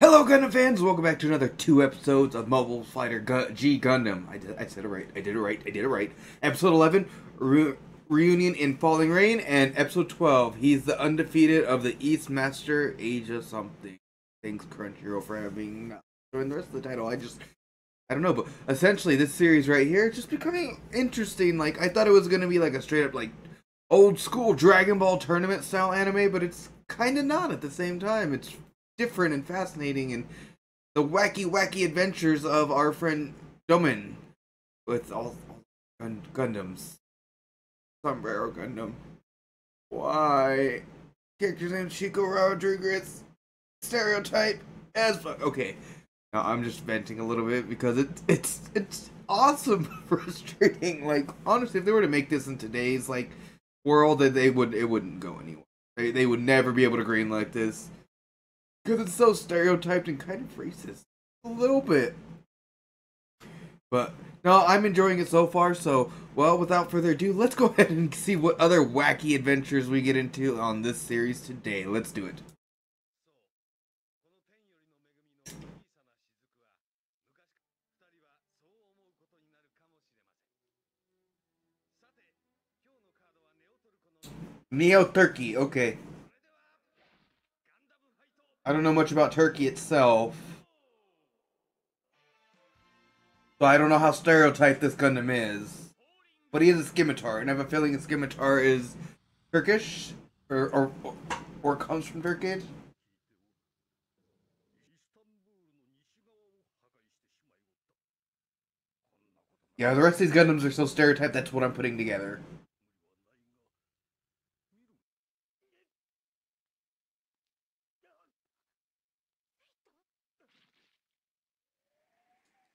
Hello, Gundam fans! Welcome back to another two episodes of Mobile Fighter G Gundam. I, did, I said it right. I did it right. I did it right. Episode 11, Re- Reunion in Falling Rain, and Episode 12, He's the Undefeated of the East Master Asia something. Thanks, Crunchyroll, for having not the rest of the title. I just. I don't know, but essentially, this series right here just becoming interesting. Like, I thought it was going to be like a straight up, like, old school Dragon Ball tournament style anime, but it's kind of not at the same time. It's different and fascinating and the wacky wacky adventures of our friend Domon with all, all gun, Gundams. Sombrero Gundam. Why? Character's name Chico Rodriguez. Stereotype as fuck. Okay. Now I'm just venting a little bit because it it's it's awesome frustrating. Like honestly, if they were to make this in today's like world, that they would it wouldn't go anywhere. They they would never be able to green like this because it's so stereotyped and kind of racist a little bit. But no, I'm enjoying it so far. So, well, without further ado, let's go ahead and see what other wacky adventures we get into on this series today. Let's do it. 'Neo Turkey, okay. I don't know much about Turkey itself. So I don't know how stereotyped this Gundam is. But he is a scimitar, and I have a feeling a scimitar is Turkish? Or, or, or comes from Turkey? Yeah, the rest of these Gundams are so stereotyped, that's what I'm putting together.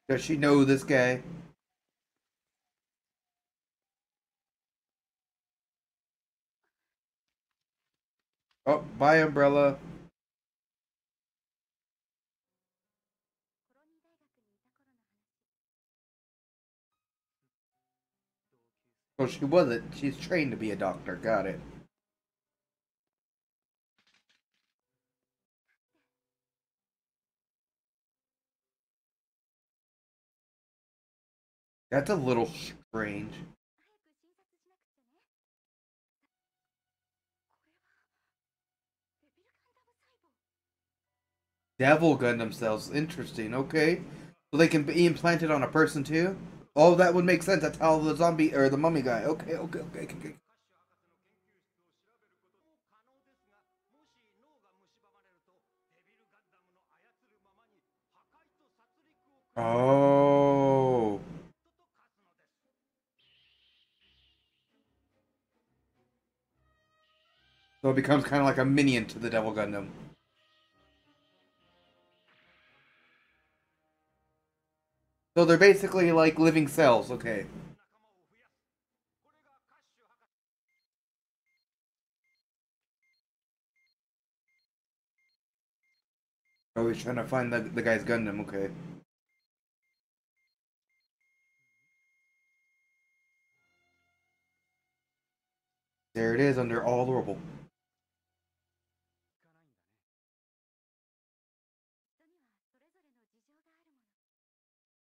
Does she know this guy? Oh, bye, Umbrella. Oh, she wasn't. She's trained to be a doctor. Got it. That's a little strange. Devil Gundam cells. Interesting. Okay. So they can be implanted on a person too? Oh, that would make sense. That's how the zombie or the mummy guy. Okay, okay, okay, okay. Oh. So it becomes kind of like a minion to the Devil Gundam. So they're basically like living cells, okay. Oh, he's trying to find the, the guy's Gundam, okay. There it is, under all the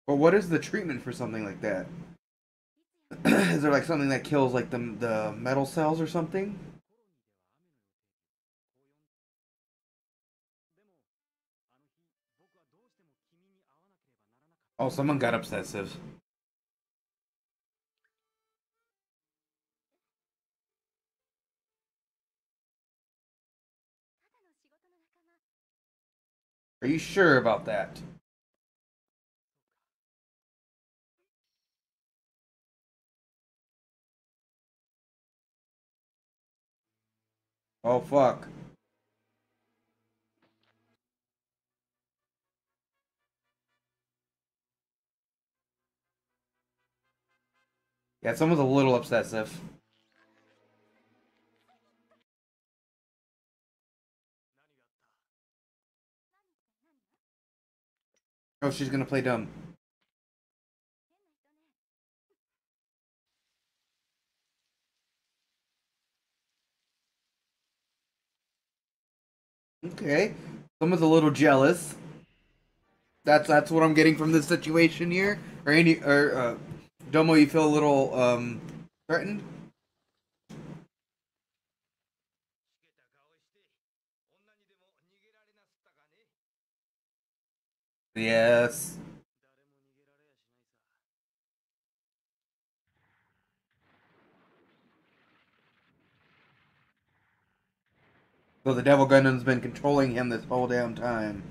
But what is the treatment for something like that? is there like something that kills like the the metal cells or something? Oh, someone got obsessive. Are you sure about that? Oh fuck. Yeah, someone's a little obsessive. Oh, she's gonna play dumb. Okay. Someone's a little jealous. That's that's what I'm getting from this situation here. Or any or uh Domon, you feel a little um threatened? Yes. So the Devil Gundam's been controlling him this whole damn time.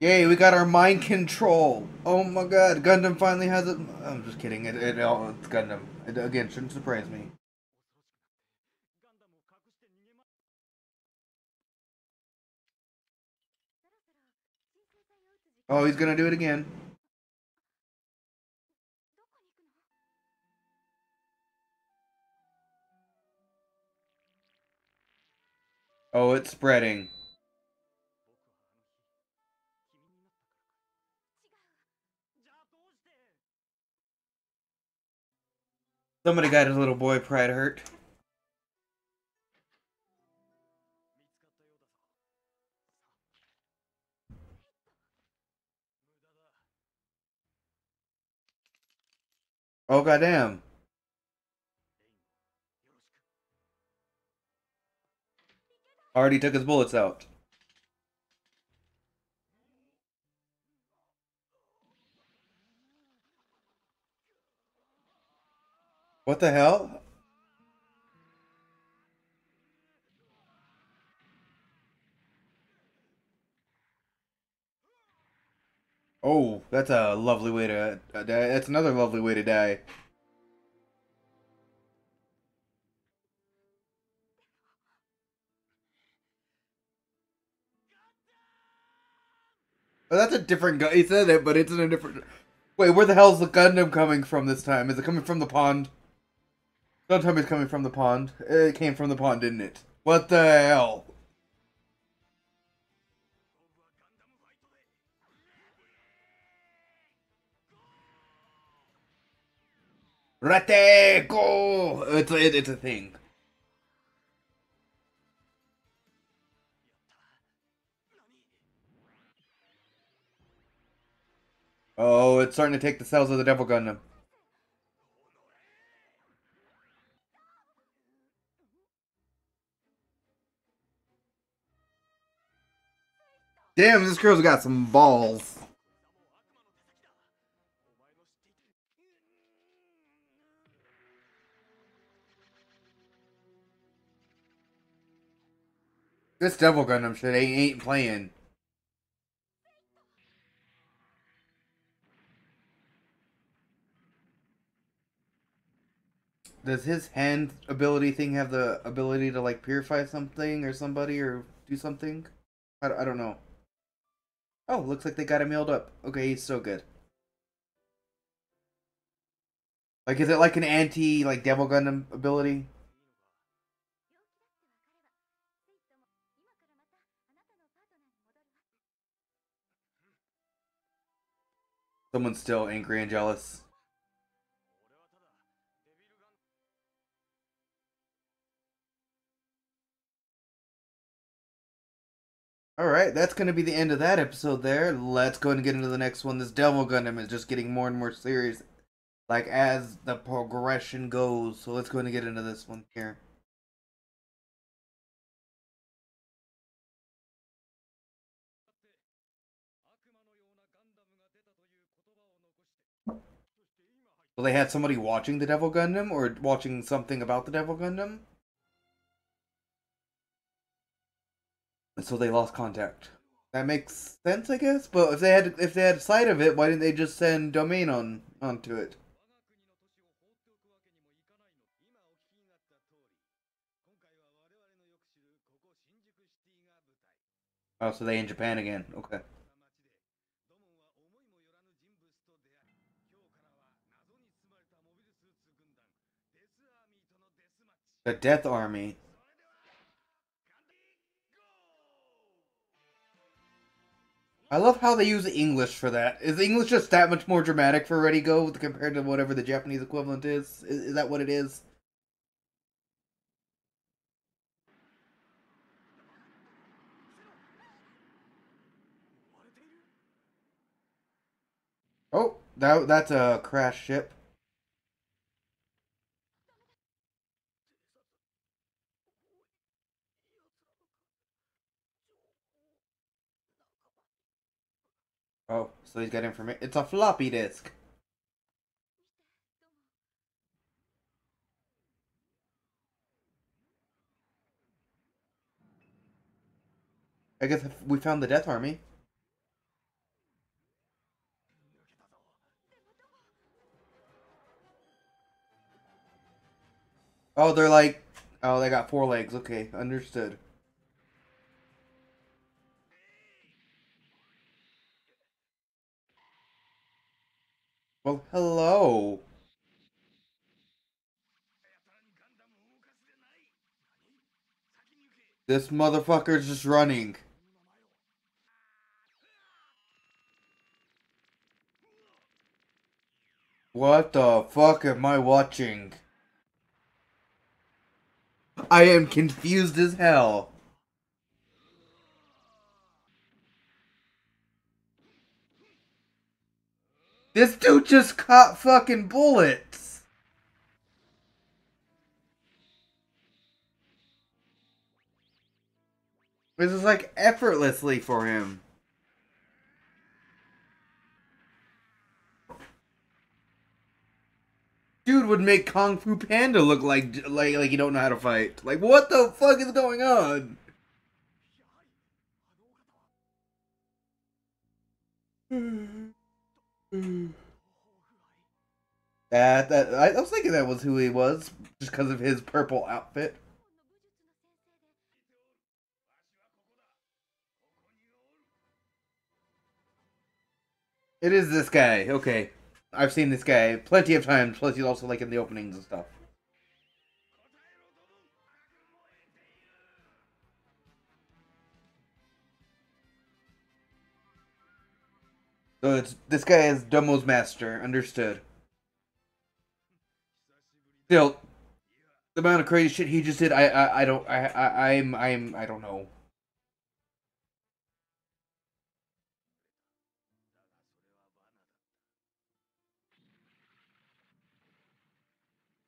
Yay, we got our mind control. Oh my god, Gundam finally has it. I'm just kidding. It, it, oh, it's Gundam. It, again, shouldn't surprise me. Oh, he's gonna do it again. Oh, it's spreading. Somebody got his little boy pride hurt. Oh goddamn. Already took his bullets out. What the hell? Oh, that's a lovely way to uh, die. That's another lovely way to die. Oh, that's a different guy. He said it, but it's in a different. Wait, where the hell's the Gundam coming from this time? Is it coming from the pond? Don't tell me it's coming from the pond. It came from the pond, didn't it? What the hell? Rate, go! It's a, it's a thing. Oh, it's starting to take the cells of the Devil Gundam. Damn, this girl's got some balls. This Devil Gundam shit ain't, ain't playing. Does his hand ability thing have the ability to like purify something or somebody or do something? I, I don't know. Oh, looks like they got him healed up. Okay, he's so good. Like, is it like an anti, like, Devil Gundam ability? Someone's still angry and jealous. Alright, that's going to be the end of that episode there. Let's go and get into the next one. This Devil Gundam is just getting more and more serious, like, as the progression goes. So let's go and get into this one here. So they had somebody watching the Devil Gundam, or watching something about the Devil Gundam? And so they lost contact. That makes sense, I guess. But if they had if they had sight of it, why didn't they just send Domon on onto it? Oh, so they in Japan again. Okay. The Death Army. I love how they use English for that. Is English just that much more dramatic for Ready Go compared to whatever the Japanese equivalent is? Is, is that what it is? Oh, that that's a crash ship. Oh, so he's got information. It's a floppy disk. I guess we found the Death Army. Oh, they're like, oh, they got four legs. Okay, understood. Well, hello. This motherfucker's just running. What the fuck am I watching? I am confused as hell. This dude just caught fucking bullets. This is like effortlessly for him. Dude would make Kung Fu Panda look like like like you don't know how to fight. Like what the fuck is going on? Mm. That that I, I was thinking that was who he was just because of his purple outfit. It is this guy. Okay. I've seen this guy plenty of times, plus he's also like in the openings and stuff. So it's this guy is Domon's master, understood. Still, the amount of crazy shit he just did, I I, I don't I, I I'm I'm I don't know.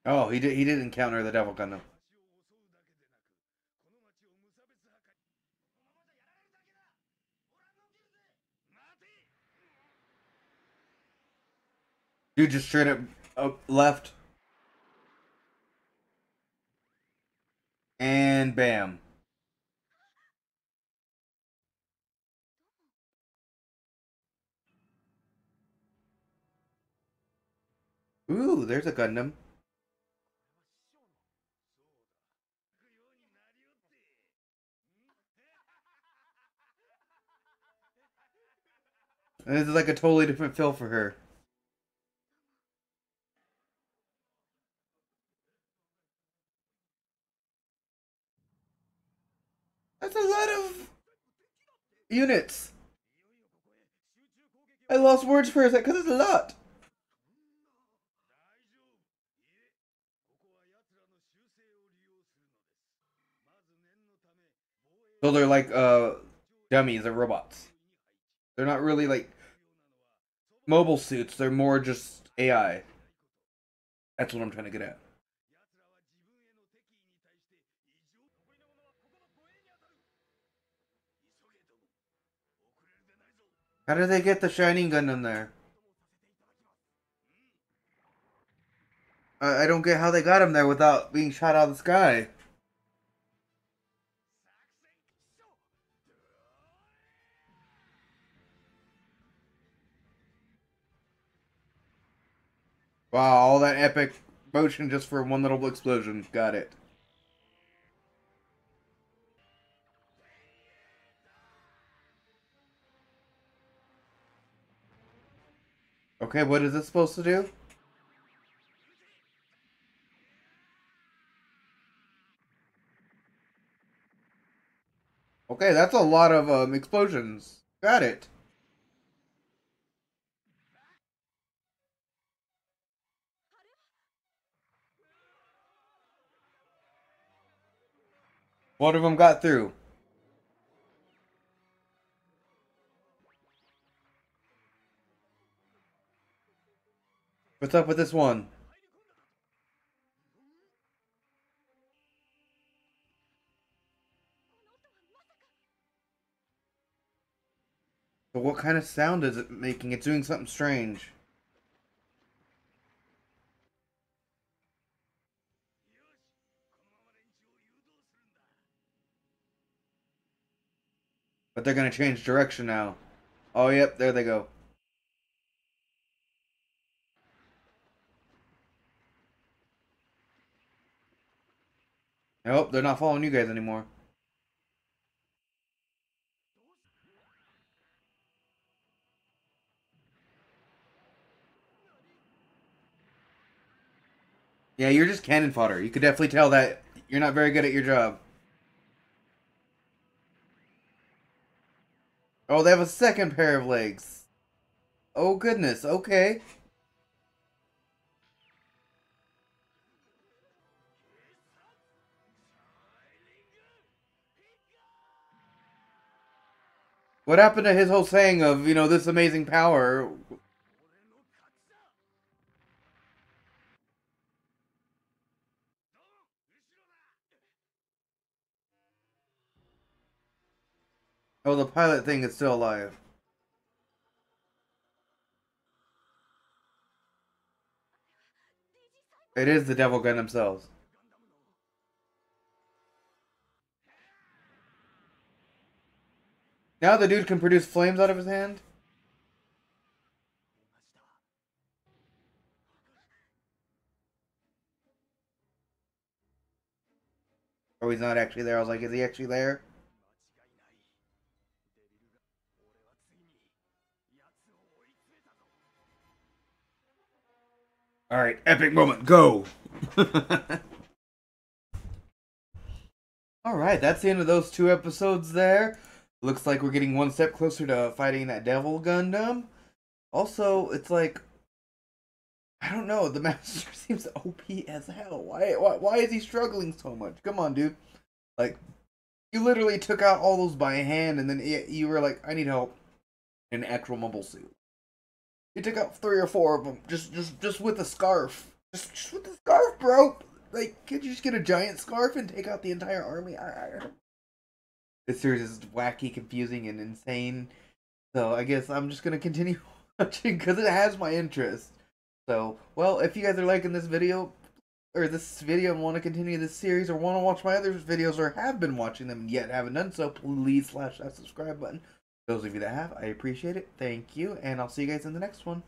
Oh, he did. He did encounter the devil gun though. Dude just straight up, up left. And bam. Ooh, there's a Gundam. This is like a totally different feel for her. That's a lot of units. I lost words for a second because it's a lot. So they're like uh dummies, they're robots. They're not really like mobile suits, they're more just AI. That's what I'm trying to get at. How did they get the shining gun in there? I, I don't get how they got him there without being shot out of the sky. Wow, all that epic motion just for one little explosion. Got it. Okay, what is it supposed to do? Okay, that's a lot of um, explosions. Got it. One of them got through. What's up with this one? But what kind of sound is it making? It's doing something strange. But they're gonna change direction now. Oh, yep, there they go. Nope, they're not following you guys anymore. Yeah, you're just cannon fodder. You could definitely tell that you're not very good at your job. Oh, they have a second pair of legs. Oh, goodness. Okay. What happened to his whole saying of, you know, this amazing power? Oh, the pilot thing is still alive. It is the Devil Gun themselves. Now the dude can produce flames out of his hand? Oh, he's not actually there. I was like, is he actually there? All right, epic moment, go. All right, that's the end of those two episodes there. Looks like we're getting one step closer to fighting that Devil Gundam. Also, it's like I don't know. The master seems OP as hell. Why, why? Why is he struggling so much? Come on, dude. Like, you literally took out all those by hand, and then you were like, "I need help." An actual mobile suit. You took out three or four of them just just just with a scarf. Just, just with the scarf, bro. Like, could you just get a giant scarf and take out the entire army? I, I, this series is wacky, confusing, and insane. So I guess I'm just gonna continue watching because it has my interest. So, well, if you guys are liking this video or this video and want to continue this series or want to watch my other videos or have been watching them yet haven't done so, please slash that subscribe button. Those of you that have, I appreciate it. Thank you, and I'll see you guys in the next one.